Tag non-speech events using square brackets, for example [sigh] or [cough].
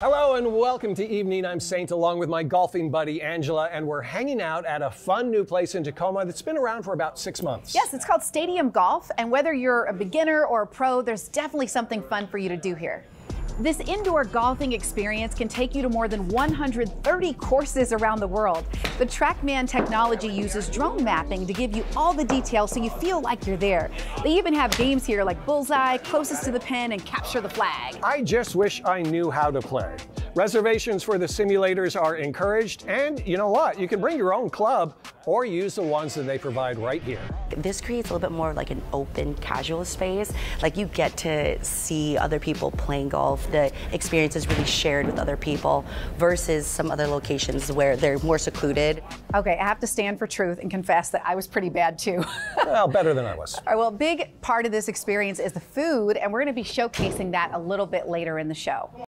Hello and welcome to Evening. I'm Saint along with my golfing buddy Angela, and we're hanging out at a fun new place in Tacoma that's been around for about six months. Yes, it's called Stadium Golf, and whether you're a beginner or a pro, there's definitely something fun for you to do here. This indoor golfing experience can take you to more than 130 courses around the world. The TrackMan technology uses drone mapping to give you all the details so you feel like you're there. They even have games here like Bullseye, Closest to the Pin, and Capture the Flag. I just wish I knew how to play. Reservations for the simulators are encouraged, and you know what? You can bring your own club or use the ones that they provide right here. This creates a little bit more like an open, casual space. Like you get to see other people playing golf. The experience is really shared with other people versus some other locations where they're more secluded. Okay, I have to stand for truth and confess that I was pretty bad too. [laughs] well, better than I was. All right, well, a big part of this experience is the food, and we're going to be showcasing that a little bit later in the show.